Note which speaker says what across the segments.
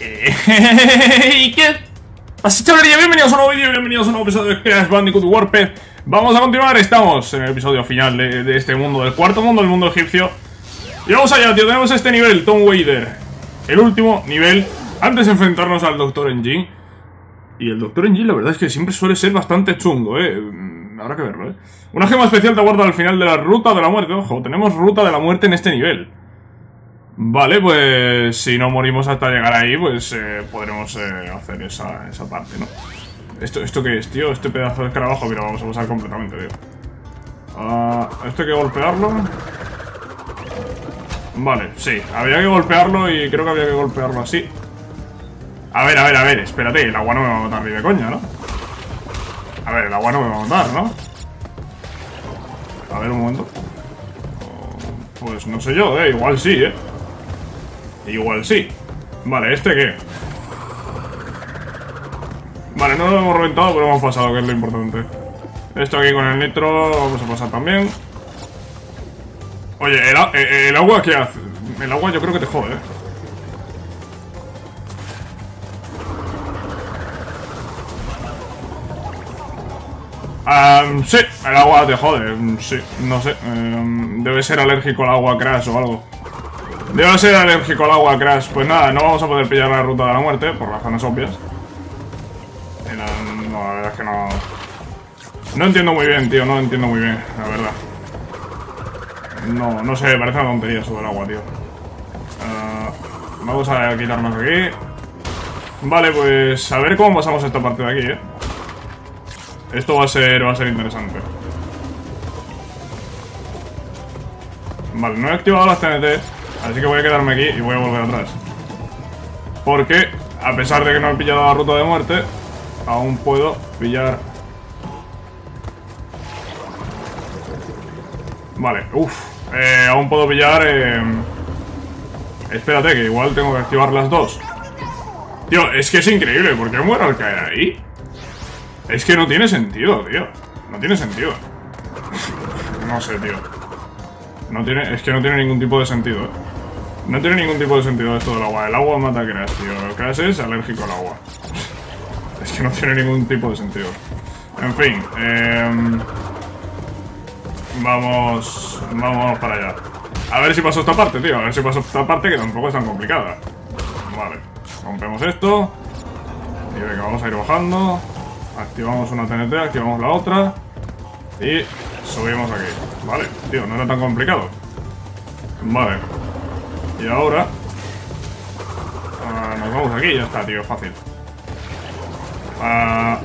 Speaker 1: Eh, ¿Y qué? Así chavalería, bienvenidos a un nuevo vídeo, bienvenidos a un nuevo episodio de Crash Bandicoot Warped Vamos a continuar, estamos en el episodio final de, este mundo, del cuarto mundo, el mundo egipcio Y vamos allá, tío, tenemos este nivel, Tom Wader El último nivel, antes de enfrentarnos al Dr. Engine Y el Dr. Engine la verdad es que siempre suele ser bastante chungo, eh mm, Habrá que verlo, eh Una gema especial te aguarda al final de la ruta de la muerte, ojo, tenemos ruta de la muerte en este nivel Vale, pues si no morimos hasta llegar ahí, pues eh, podremos eh, hacer esa, esa, parte, ¿no? ¿Esto, ¿Esto qué es, tío? Este pedazo de escarabajo, mira, vamos a pasar completamente, tío. Uh, ¿Esto hay que golpearlo? Vale, sí, había que golpearlo y creo que había que golpearlo así. A ver, a ver, a ver, espérate, el agua no me va a matar ni de coña, ¿no? A ver, el agua no me va a matar, ¿no? A ver, un momento. Pues no sé yo, eh, igual sí, eh. Igual sí. Vale, ¿este qué? Vale, no lo hemos reventado, pero hemos pasado, que es lo importante. Esto aquí con el nitro vamos a pasar también. Oye, el, el agua, ¿qué hace? El agua yo creo que te jode, ¿eh? Um, sí, el agua te jode, sí, no sé. Um, debe ser alérgico al agua crash o algo. Debe ser alérgico al agua crash. Pues nada, no vamos a poder pillar la ruta de la muerte, por razones obvias. No, no, la verdad es que no... No entiendo muy bien, tío, no entiendo muy bien, la verdad. No, no sé, parece una tontería eso del agua, tío. Uh, vamos a quitarnos aquí. Vale, pues a ver cómo pasamos esta parte de aquí, eh. Esto va a ser, va a ser interesante. Vale, no he activado las TNT, así que voy a quedarme aquí y voy a volver atrás. Porque, a pesar de que no he pillado la ruta de muerte, aún puedo pillar... Vale, uff. Eh, aún puedo pillar... Eh... Espérate, que igual tengo que activar las dos. Tío, es que es increíble, ¿por qué muero al caer ahí? Es que no tiene sentido, tío. No tiene sentido. no sé, tío. No tiene, es que no tiene ningún tipo de sentido, ¿eh? No tiene ningún tipo de sentido esto del agua. El agua mata Crash, tío. Crash es alérgico al agua. es que no tiene ningún tipo de sentido. En fin. Eh, vamos... Vamos para allá. A ver si paso esta parte, tío. A ver si paso esta parte que tampoco es tan complicada. Vale. Rompemos esto. Y venga, vamos a ir bajando. Activamos una TNT, activamos la otra Y subimos aquí Vale, tío, no era tan complicado Vale Y ahora uh, Nos vamos aquí, ya está, tío, fácil uh...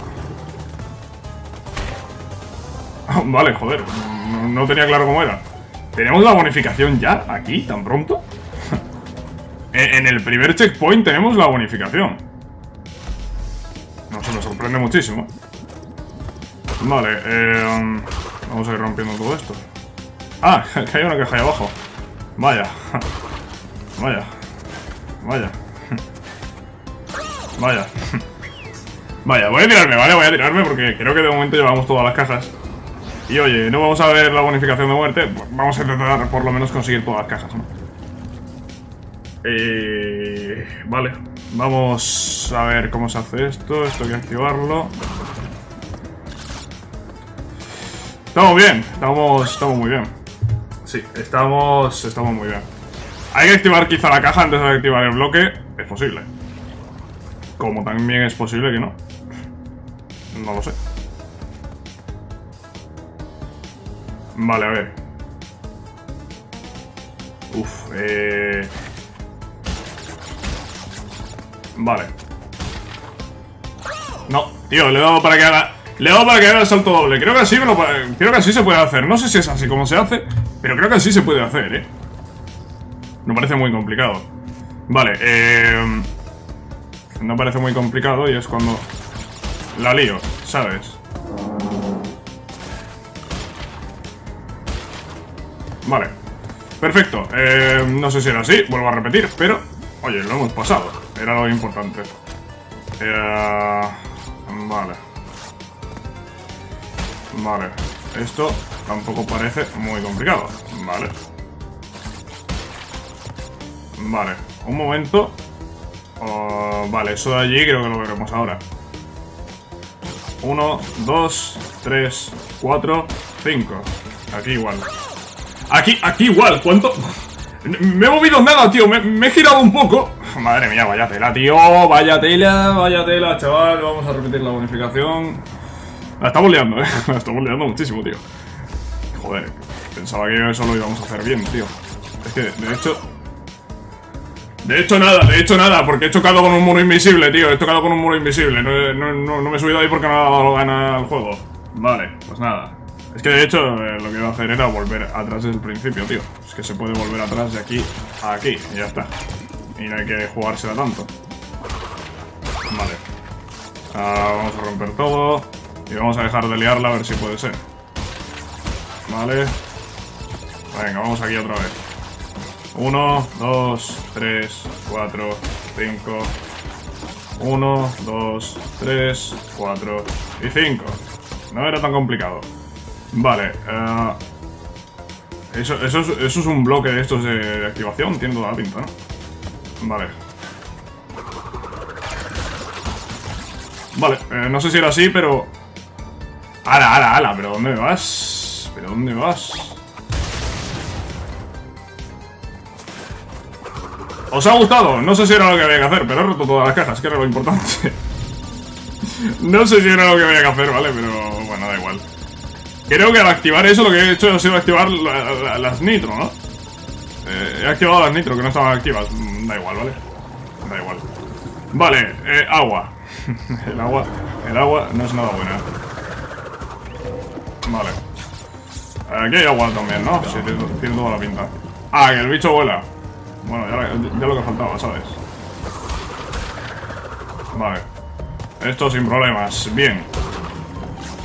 Speaker 1: Vale, joder no, tenía claro cómo era ¿Tenemos la bonificación ya? ¿Aquí? ¿Tan pronto? en el primer checkpoint tenemos la bonificación no se me sorprende muchísimo. Vale, eh, vamos a ir rompiendo todo esto. Ah, que hay una caja ahí abajo. Vaya. Vaya. Vaya. Vaya. Vaya, voy a tirarme, ¿vale? Voy a tirarme porque creo que de momento llevamos todas las cajas. Y oye, no vamos a ver la bonificación de muerte. Vamos a intentar por lo menos conseguir todas las cajas, ¿no? Eh, vale. Vamos a ver cómo se hace esto. Esto hay que activarlo. Estamos bien. Estamos, estamos muy bien. Sí, estamos, estamos muy bien. Hay que activar quizá la caja antes de activar el bloque. Es posible. Como también es posible que no. No lo sé. Vale, a ver. Uf, eh... Vale. No, tío, le he dado para que haga... Le he dado para que haga el salto doble. Creo que así me lo... Creo que así se puede hacer. No sé si es así como se hace, pero creo que así se puede hacer, ¿eh? No parece muy complicado. Vale, eh... No parece muy complicado y es cuando... La lío, ¿sabes? Vale. Perfecto. Eh, no sé si era así, vuelvo a repetir, pero... Oye, lo hemos pasado. Era lo importante. Eh, vale. Vale. Esto tampoco parece muy complicado. Vale. Vale. Un momento. Oh, vale, eso de allí creo que lo veremos ahora. 1, 2, 3, 4, 5. Aquí igual. Aquí, aquí igual. ¿Cuánto? Me he movido nada, tío. Me, me, he girado un poco. Madre mía, vaya tela, tío. Vaya tela, vaya tela, chaval. Vamos a repetir la bonificación. La estamos liando, eh. La estamos liando muchísimo, tío. Joder, pensaba que eso lo íbamos a hacer bien, tío. Es que, de hecho... De hecho nada, de hecho nada, porque he chocado con un muro invisible, tío. He chocado con un muro invisible. No, no, no me he subido ahí porque no ha dado gana al juego. Vale, pues nada. Es que de hecho eh, lo que iba a hacer era volver atrás desde el principio, tío. Es que se puede volver atrás de aquí a aquí y ya está. Y no hay que jugársela tanto. Vale. Ah, vamos a romper todo. Y vamos a dejar de liarla a ver si puede ser. Vale. Venga, vamos aquí otra vez. 1, 2, 3, 4, 5. 1, 2, 3, 4 y 5. No era tan complicado. Vale. Uh, eso, eso, es, eso, es, un bloque de estos de, activación, tiene toda la pinta, ¿no? Vale. Vale, eh, no sé si era así, pero... ¡Hala, hala, hala! ¿Pero dónde vas? ¿Pero dónde vas? ¿Os ha gustado? No sé si era lo que había que hacer, pero he roto todas las cajas, que era lo importante. no sé si era lo que había que hacer, ¿vale? Pero bueno, da igual. Creo que al activar eso lo que he hecho ha sido activar la, la, las nitro, ¿no? Eh, he activado las nitro que no estaban activas. Mm, da igual, ¿vale? Da igual. Vale, eh, agua. el agua. El agua no es nada buena. Vale. Aquí hay agua también, ¿no? Sí, tiene, tiene toda la pinta. Ah, que el bicho vuela. Bueno, ya, lo que faltaba, ¿sabes? Vale. Esto sin problemas. Bien.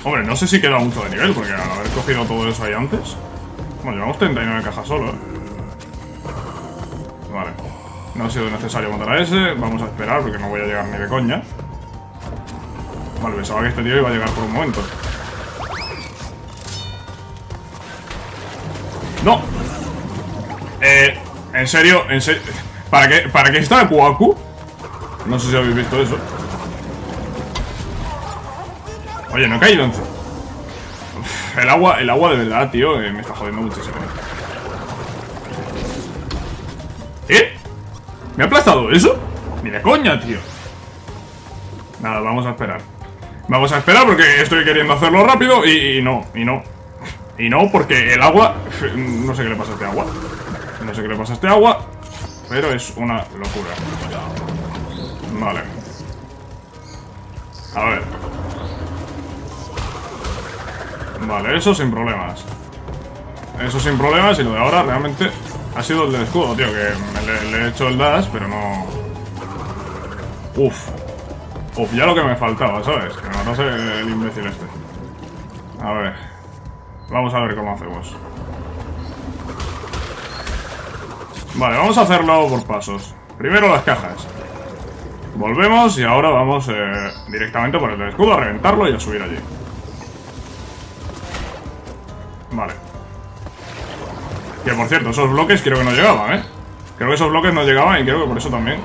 Speaker 1: Hombre, no sé si queda mucho de nivel, porque al haber cogido todo eso ahí antes... Bueno, llevamos 39 cajas solo, ¿eh? Vale. No ha sido necesario matar a ese. Vamos a esperar, porque no voy a llegar ni de coña. Vale, pensaba que este tío iba a llegar por un momento. ¡No! En serio, en serio... ¿Para qué, ¿Para qué está el Kuaku? No sé si habéis visto eso. Oye, no he caído el agua, el agua de verdad, tío, eh, me está jodiendo muchísimo. ¿Eh? ¿Me ha aplastado eso? Ni de coña, tío. Nada, vamos a esperar. Vamos a esperar porque estoy queriendo hacerlo rápido y, y no, y no. Y no, porque el agua... No sé qué le pasa a este agua. No sé qué le pasa a este agua, pero es una locura. Vale. A ver. Vale, eso sin problemas. Eso sin problemas y lo de ahora realmente ha sido el del escudo, tío, que le, le he hecho el dash, pero no... Uf. Uf, ya lo que me faltaba, ¿sabes? Que me matase el imbécil este. A ver. Vamos a ver cómo hacemos. Vale, vamos a hacerlo por pasos. Primero las cajas. Volvemos y ahora vamos eh, directamente por el escudo a reventarlo y a subir allí. Vale. Que por cierto, esos bloques creo que no llegaban, ¿eh? Creo que esos bloques no llegaban y creo que por eso también.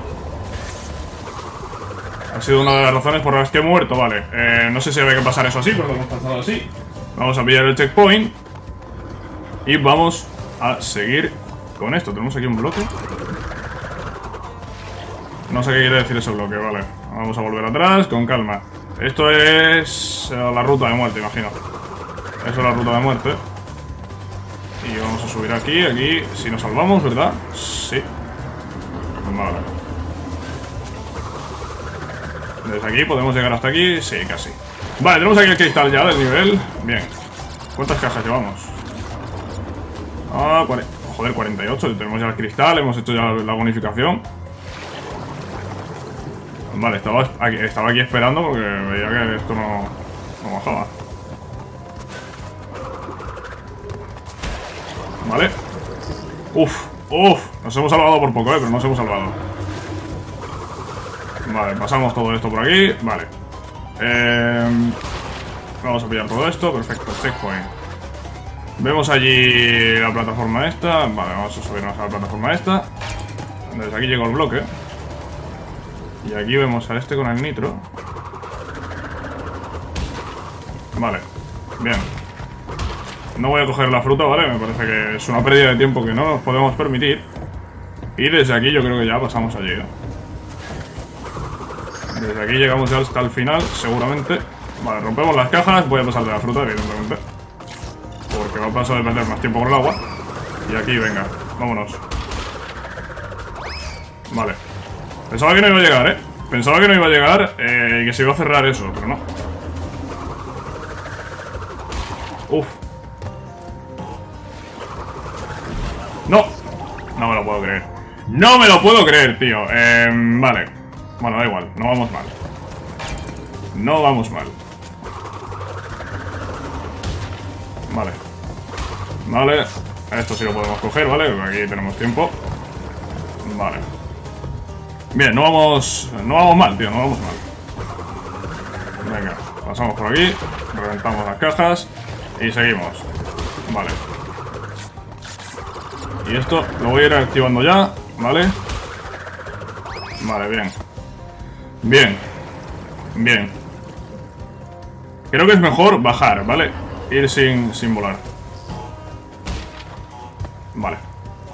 Speaker 1: Ha sido una de las razones por las que he muerto, vale. Eh, no sé si había que pasar eso así, pero lo hemos pasado así. Vamos a pillar el checkpoint. Y vamos a seguir con esto. Tenemos aquí un bloque. No sé qué quiere decir ese bloque, vale. Vamos a volver atrás, con calma. Esto es eh, la ruta de muerte, imagino. Eso es la ruta de muerte. Y vamos a subir aquí, aquí. Si nos salvamos, ¿verdad? Sí. Vale. Desde aquí podemos llegar hasta aquí. Sí, casi. Vale, tenemos aquí el cristal ya del nivel. Bien. ¿Cuántas cajas llevamos? Ah, joder, 48. Tenemos ya el cristal, hemos hecho ya la bonificación. Vale, estaba aquí, esperando porque veía que esto no, no bajaba. Vale. Uf, uf. Nos hemos salvado por poco, eh, pero nos hemos salvado. Vale, pasamos todo esto por aquí. Vale. Eh, vamos a pillar todo esto. Perfecto, checkpoint. Vemos allí la plataforma esta. Vale, vamos a subirnos a la plataforma esta. Desde aquí llegó el bloque. Y aquí vemos a este con el nitro. Vale, bien. No voy a coger la fruta, ¿vale? Me parece que es una pérdida de tiempo que no nos podemos permitir. Y desde aquí yo creo que ya pasamos allí, ¿eh? Desde aquí llegamos ya hasta el final, seguramente. Vale, rompemos las cajas. Voy a pasar de la fruta, evidentemente. Porque a pasar de perder más tiempo con el agua. Y aquí, venga, vámonos. Vale. Pensaba que no iba a llegar, ¿eh? Pensaba que no iba a llegar eh, y que se iba a cerrar eso, pero no. Uf. No. No me lo puedo creer. No me lo puedo creer, tío. Eh, vale. Bueno, da igual. No vamos mal. No vamos mal. Vale. Vale. Esto sí lo podemos coger, ¿vale? Aquí tenemos tiempo. Vale. Bien, no vamos... No vamos mal, tío. No vamos mal. Venga. Pasamos por aquí. Reventamos las cajas. Y seguimos. Vale. Y esto lo voy a ir activando ya, ¿vale? Vale, bien. Bien. Bien. Creo que es mejor bajar, ¿vale? Ir sin, sin volar.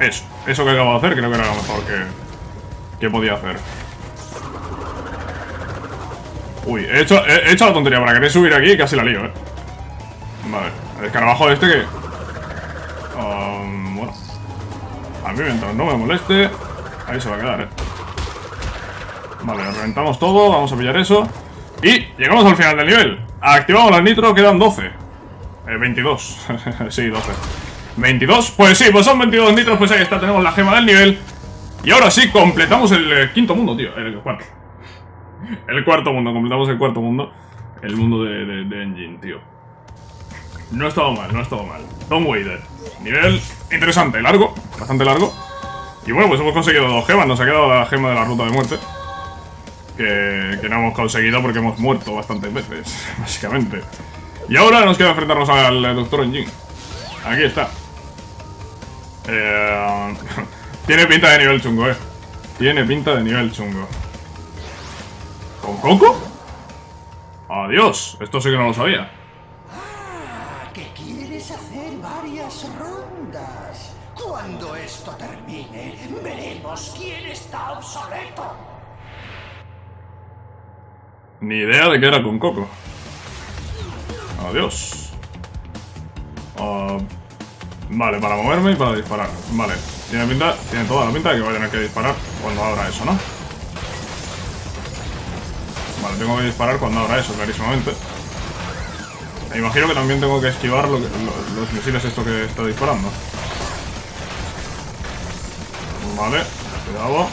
Speaker 1: Eso. Eso que acabo de hacer creo que era lo mejor que, que podía hacer. Uy, he hecho, he hecho la tontería para querer subir aquí y casi la lío, ¿eh? Vale. El escarabajo este que... Um, bueno. A mí mientras no me moleste... Ahí se va a quedar, ¿eh? Vale, reventamos todo. Vamos a pillar eso. Y llegamos al final del nivel. Activamos la nitro, quedan 12. Eh, 22. sí, 12. 22. Pues sí, pues son 22 nitros. Pues ahí está, tenemos la gema del nivel. Y ahora sí, completamos el eh, quinto mundo, tío. El cuarto. El cuarto mundo, completamos el cuarto mundo. El mundo de, de, Engine, tío. No ha estado mal, no ha estado mal. Tom Wader. Nivel interesante, largo, bastante largo. Y bueno, pues hemos conseguido dos gemas. Nos ha quedado la gema de la ruta de muerte. Que, que no hemos conseguido porque hemos muerto bastantes veces, básicamente. Y ahora nos queda enfrentarnos al Doctor Engine. Aquí está. Eh, tiene pinta de nivel chungo, eh. Tiene pinta de nivel chungo. ¿Con Coco? Adiós. Esto sí que no lo sabía.
Speaker 2: que quieres hacer varias rondas. Cuando esto termine, veremos quién está obsoleto.
Speaker 1: Ni idea de qué era con Coco. Adiós. Ah, vale, para moverme y para disparar. Vale, tiene pinta, tiene toda la pinta de que voy a tener que disparar cuando abra eso, ¿no? Vale, tengo que disparar cuando abra eso, clarísimamente. Me imagino que también tengo que esquivar los misiles esto que está disparando. Vale, cuidado.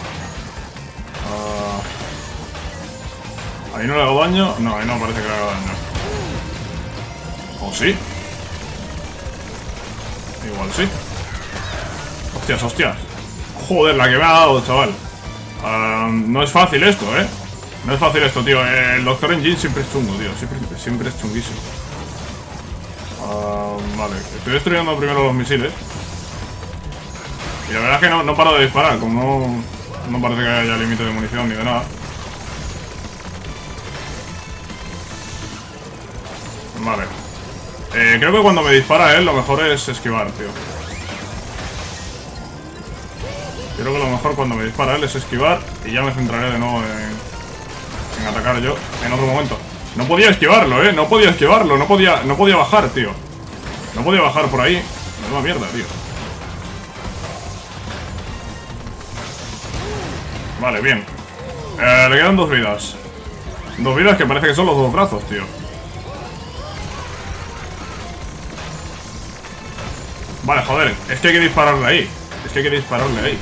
Speaker 1: Ah, ahí no le hago daño. No, ahí no parece que le haga daño. ¿O sí? Igual sí. Hostias, hostias. Joder, la que me ha dado, chaval. Ah, no es fácil esto, ¿eh? No es fácil esto, tío. El Doctor Engine siempre es chungo, tío. Siempre, siempre es chunguísimo. Ah, vale, estoy destruyendo primero los misiles. Y la verdad es que no, no paro de disparar, como no, no parece que haya límite de munición ni de nada. Vale. Eh, creo que cuando me dispara él, lo mejor es esquivar, tío. Creo que lo mejor cuando me dispara él es esquivar y ya me centraré de nuevo en, atacar yo en otro momento. No podía esquivarlo, eh. No podía esquivarlo, no podía, no podía bajar, tío. No podía bajar por ahí. Me da mierda, tío. Vale, bien. Eh, le quedan dos vidas. Dos vidas que parece que son los dos brazos, tío. Vale, joder. Es que hay que dispararle ahí. Es que hay que dispararle ahí.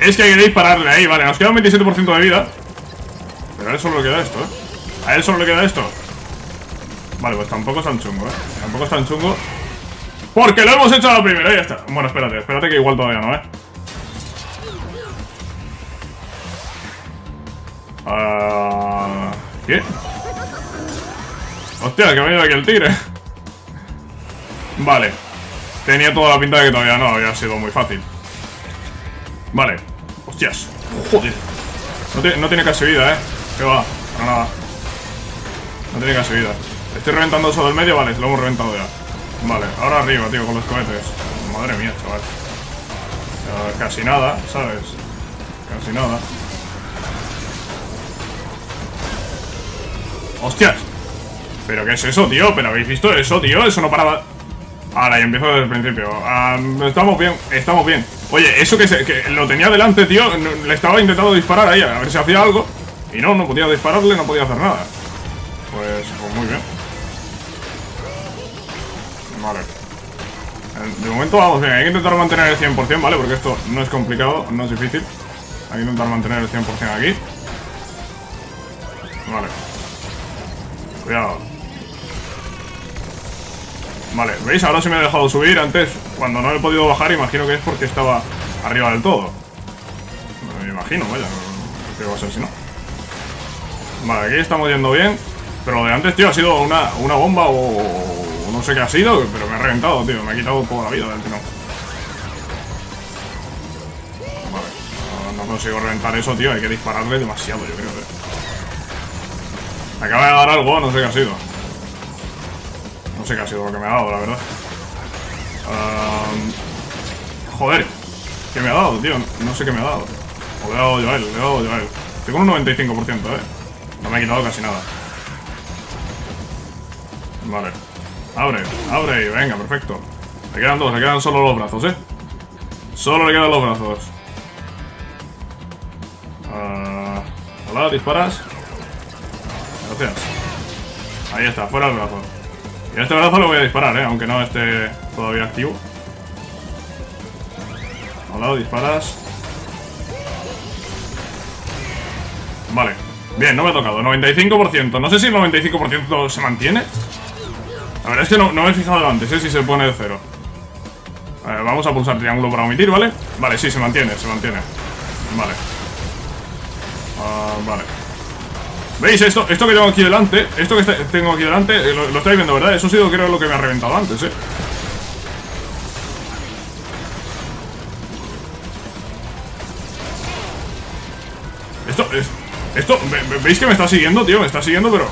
Speaker 1: Es que hay que dispararle ahí. Vale, nos queda un 27% de vida. Pero a él solo le queda esto, ¿eh? A él solo le queda esto. Vale, pues tampoco es tan chungo, ¿eh? Tampoco es tan chungo. Porque lo hemos hecho a la primera, ya está. Bueno, espérate, espérate que igual todavía no, ¿eh? Ah, ¿Qué? Hostia, que me ha ido aquí el tigre. Vale. Tenía toda la pinta de que todavía no había sido muy fácil. Vale. Hostias. Joder. No tiene, no tiene casi vida, ¿eh? ¿Qué va? Para nada. No tiene casi vida. Estoy reventando eso del medio, vale, lo hemos reventado ya. Vale, ahora arriba, tío, con los cohetes. Madre mía, chaval. Casi nada, ¿sabes? Casi nada. ¡Hostias! ¿Pero qué es eso, tío? ¿Pero habéis visto eso, tío? Eso no paraba... Ahora, y empiezo desde el principio. Estamos bien, estamos bien. Oye, eso que, se, que lo tenía delante, tío, le estaba intentando disparar ahí, a ver si hacía algo. Y no, no podía dispararle, no podía hacer nada. Pues, pues muy bien. Vale. De momento vamos bien, hay que intentar mantener el 100%, ¿vale? Porque esto no es complicado, no es difícil. Hay que intentar mantener el 100% aquí. Vale. Cuidado. Vale, ¿veis? Ahora se me ha dejado subir. Antes, cuando no he podido bajar, imagino que es porque estaba arriba del todo. Me imagino, vaya. ¿Qué va a ser si no? Vale, aquí estamos yendo bien. Pero lo de antes, tío, ha sido una, una bomba o no sé qué ha sido, pero me ha reventado, tío. Me ha quitado toda la vida del tirón. Vale, no, consigo reventar eso, tío. Hay que dispararle demasiado, yo creo, tío. Acaba de dar algo, no sé qué ha sido. No sé qué ha sido lo que me ha dado, la verdad. joder, ¿qué me ha dado, tío? No sé qué me ha dado. O le he dado él, le he dado él. Estoy con un 95%, eh. No me ha quitado casi nada. Vale. Abre, abre, venga, perfecto. Le quedan dos, le quedan solo los brazos, ¿eh? Solo le quedan los brazos. Uh, hola, disparas. Gracias. Ahí está, fuera el brazo. Y a este brazo lo voy a disparar, ¿eh? Aunque no esté todavía activo. Hola, disparas. Vale. Bien, no me ha tocado. 95%. No sé si el 95% se mantiene. La verdad es que no, me he fijado antes, ¿eh? Si se pone de cero. vamos a pulsar triángulo para omitir, ¿vale? Vale, sí, se mantiene, se mantiene. Vale. Ah, vale. ¿Veis esto? Esto que tengo aquí delante, esto que tengo aquí delante, eh, lo, estáis viendo, ¿verdad? Eso ha sido creo lo que me ha reventado antes, ¿eh? Esto, es, esto, ¿veis que me está siguiendo, tío? Me está siguiendo, pero...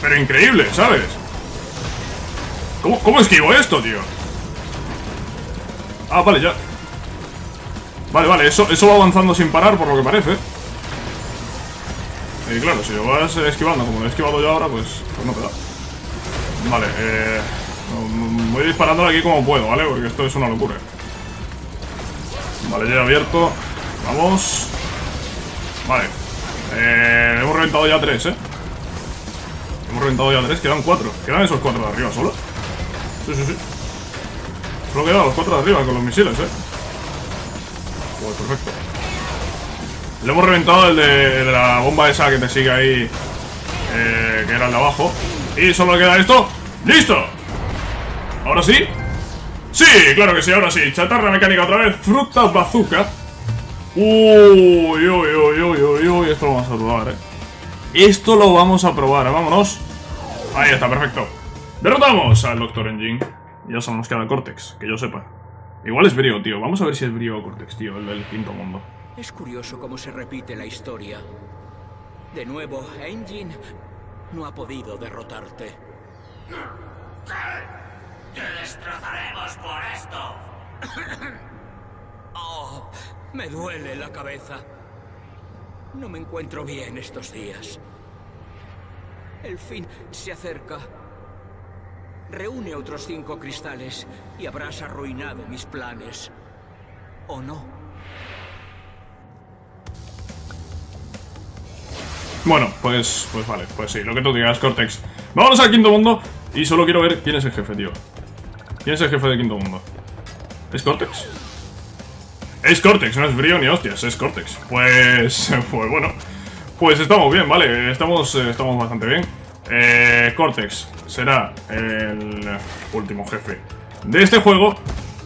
Speaker 1: Pero increíble, ¿sabes? ¿Cómo, ¿Cómo esquivo esto, tío? Ah, vale, ya Vale, vale, eso, eso va avanzando sin parar por lo que parece Y claro, si lo vas esquivando como lo he esquivado yo ahora, pues, pues no te da Vale, eh... Voy disparando aquí como puedo, ¿vale? Porque esto es una locura Vale, ya he abierto Vamos Vale eh, Hemos reventado ya tres, ¿eh? Hemos reventado ya tres, quedan cuatro Quedan esos cuatro de arriba solo Sí, sí, sí. Solo quedan los cuatro de arriba con los misiles, eh. Pues perfecto. Le hemos reventado el de, la bomba esa que te sigue ahí. Eh, que era el de abajo. Y solo queda esto. ¡Listo! ¿Ahora sí? ¡Sí! Claro que sí, ahora sí. Chatarra mecánica otra vez. Fruta bazooka. Uy, uy, uy, uy, uy, uy. Esto lo vamos a probar, eh. Esto lo vamos a probar, vámonos. Ahí está, perfecto. Derrotamos al Doctor Engine. Ya solo nos queda Cortex, que yo sepa. Igual es Brio, tío. Vamos a ver si es Brio o Cortex, tío, el del quinto mundo.
Speaker 3: Es curioso cómo se repite la historia. De nuevo, Engine no ha podido derrotarte.
Speaker 2: ¡Te destrozaremos por esto!
Speaker 3: oh, me duele la cabeza. No me encuentro bien estos días. El fin se acerca. Reúne otros cinco cristales y habrás arruinado mis planes. ¿O no?
Speaker 1: Bueno, pues, pues vale, pues sí, lo que tú digas, Cortex. Vámonos al quinto mundo y solo quiero ver quién es el jefe, tío. ¿Quién es el jefe del quinto mundo? ¿Es Cortex? Es Cortex, no es Brio ni hostias, es Cortex. Pues, pues bueno, pues estamos bien, ¿vale? Estamos, eh, estamos bastante bien. Eh, Cortex será el último jefe de este juego.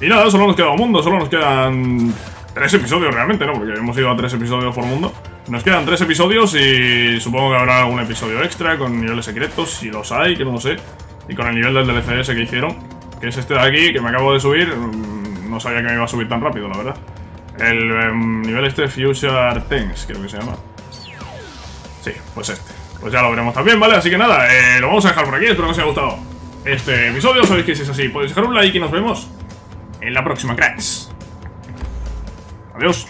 Speaker 1: Y nada, solo nos queda un mundo, solo nos quedan tres episodios realmente, ¿no? Porque hemos ido a tres episodios por mundo. Nos quedan tres episodios y supongo que habrá algún episodio extra con niveles secretos, si los hay, que no lo sé. Y con el nivel del DLC que hicieron, que es este de aquí, que me acabo de subir. Mm, no sabía que me iba a subir tan rápido, la verdad. El em, nivel este Future Tanks, creo que se llama. Sí, pues este. Pues ya lo veremos también, ¿vale? Así que nada, eh, lo vamos a dejar por aquí. Espero que os haya gustado este episodio. Sabéis que si es así, podéis dejar un like y nos vemos en la próxima, cracks. Adiós.